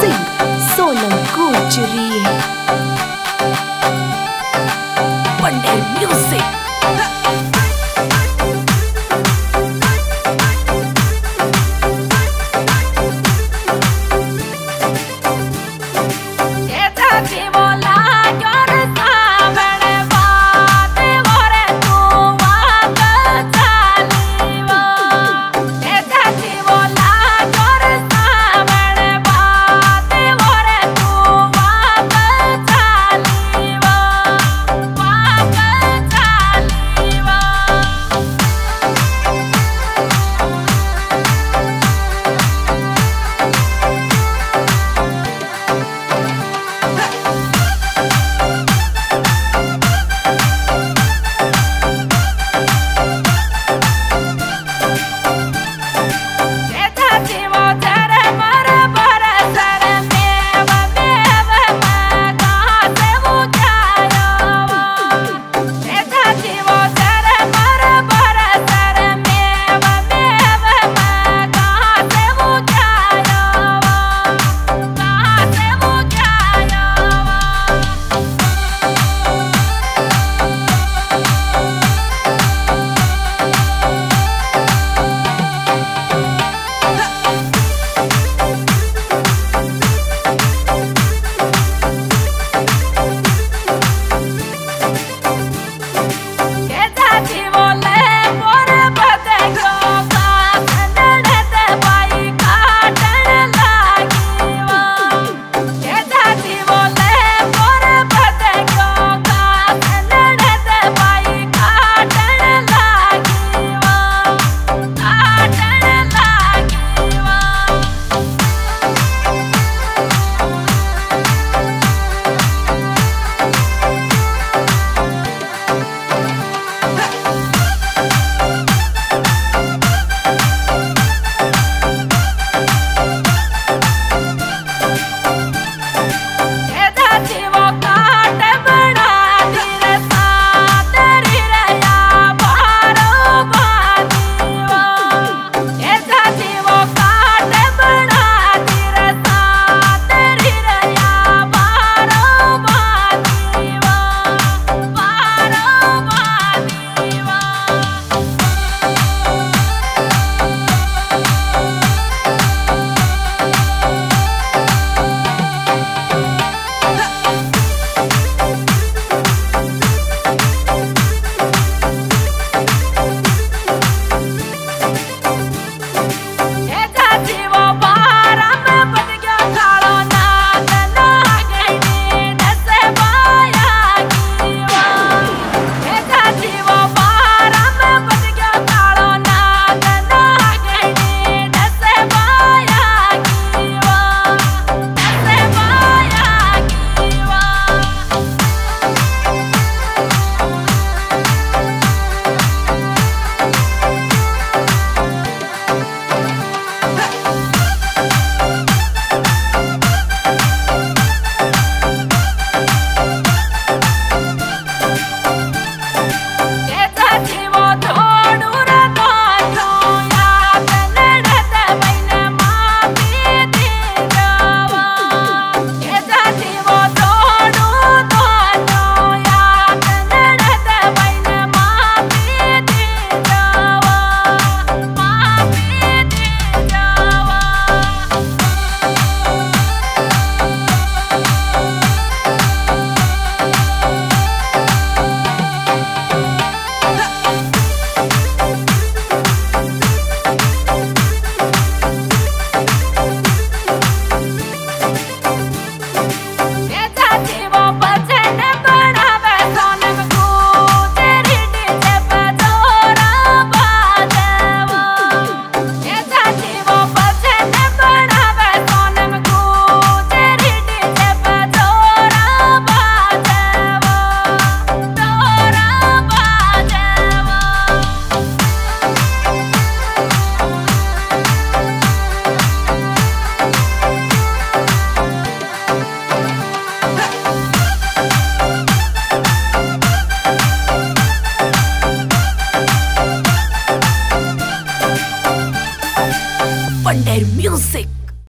Sing Sonam Gujri.